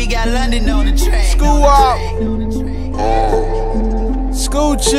We got London on the track. School up. Oh. School G.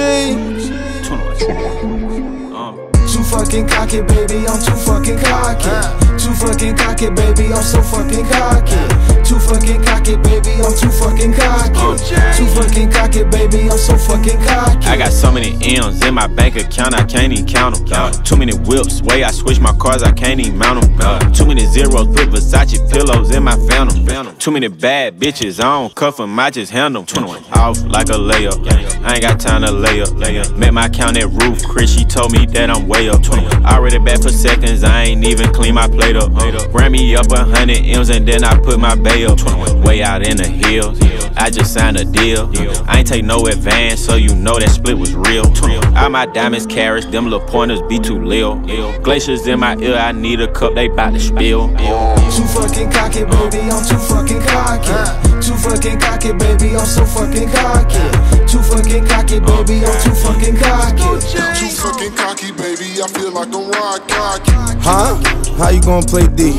Too fucking cocky, baby, I'm too fucking cocky. Too fucking cocky, baby, I'm so fucking cocky. Too fucking cocky, baby, I'm too fucking cocky. Too fucking cocky, baby, I'm so fucking cocky. I got so many M's in my bank account, I can't even count them. Uh, too many whips, way I switch my cars, I can't even mount them. Uh, too many zeros, put Versace pillows in my phantom. Too many bad bitches, I don't cuff them, I just handle them. Off like a layup, I ain't got time to lay up. Met my count at roof, Chris, she told me that I'm way up. I Already back for seconds, I ain't even clean my plate up. Ran me up a hundred M's and then I put my bay up. Way out in the hills, I just signed a deal. I ain't take no advance, so you know that split was real. All my diamonds carrots, them little pointers be too lil. Glaciers in my ear, I need a cup, they bout to spill. Too fucking cocky, baby, I'm too fucking cocky. Too fucking cocky, baby, I'm so fucking cocky. Too fucking cocky, baby, I'm too fucking cocky. Too fucking cocky, baby. I feel like I'm ride cocky. Huh? How you gonna play D?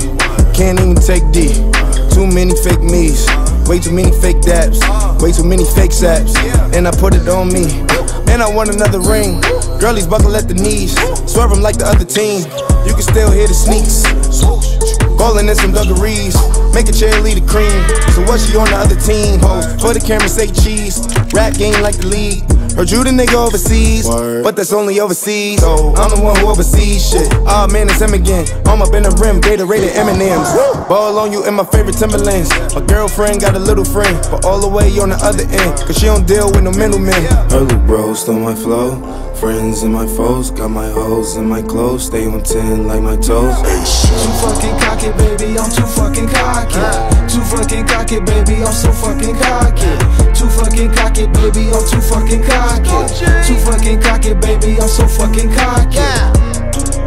Can't even take D. Too many fake me's. Way too many fake dabs. Way too many fake saps. And I put it on me. And I want another ring. Girlies buckle at the knees. Swerve 'em like the other team. You can still hear the sneaks. Ballin' in some dungarees. Make a cheerleader cream. So what she on the other team? Ho, for the camera say cheese. Rap game like the league. Heard you the nigga overseas, but that's only overseas. So I'm the one who oversees shit. Ah man, it's him again. I'm up in the rim, Gatorade and M&M's. Ball on you in my favorite Timberlands. My girlfriend got a little friend, but all the way on the other end, cause she don't deal with no middlemen. Early bro stole my flow. Friends and my foes, got my hoes in my clothes, stay on 10 like my toes. Too fucking cocky, baby, I'm too fucking cocky. Too fucking cocky, baby, I'm so fucking cocky. Too fucking cocky, baby, I'm too fucking cocky. Too fucking cocky, baby, I'm so fucking cocky.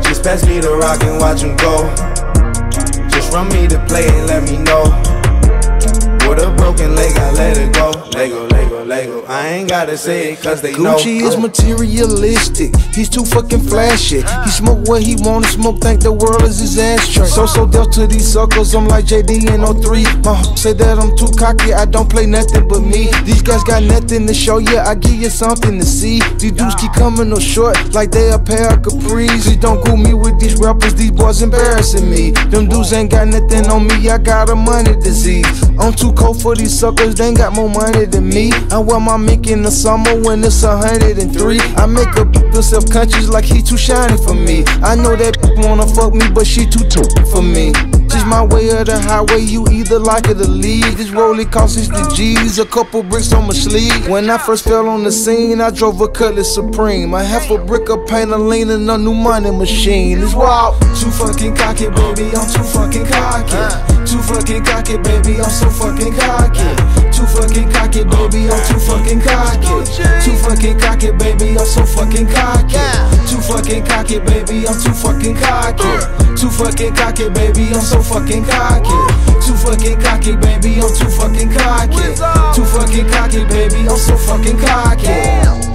Just pass me the rock and watch him go. Just run me the play and let me know. With a broken leg, I let it go. Lego, Lego. I ain't gotta say it cause they know. Gucci is materialistic. He's too fucking flashy. He smoke what he wanna smoke, think the world is his ashtray. So So Def to these suckers, I'm like JD in 03. My h- say that I'm too cocky, I don't play nothing but me. These guys got nothing to show you, I give you something to see. These dudes keep coming up short like they a pair of capris. Please don't group me with these rappers, these boys embarrassing me. Them dudes ain't got nothing on me, I got a money disease. I'm too cold for these suckers, they ain't got more money than me. I wear my mink in the summer when it's a hundred and three. I make a feel self-conscious like he too shiny for me. I know that wanna fuck me, but she too too for me. Just my way of the highway, you either like it or leave. This rollie cost 60 G's, a couple bricks on my sleeve. When I first fell on the scene, I drove a Cutlass Supreme. I half a brick of paint, a lean and a new money machine. It's wild. Too fucking cocky, baby, I'm too fucking cocky. Too fucking cocky, baby, I'm so fucking cocky. Too fucking cocky, baby, I'm too fucking cocky. Too fucking cocky, baby, I'm so fucking cocky. Too fucking cocky, baby, I'm too fucking cocky. Too fucking cocky, baby, I'm so fucking cocky. Too fucking cocky, baby, I'm too fucking cocky. Too fucking cocky, baby, I'm so fucking cocky.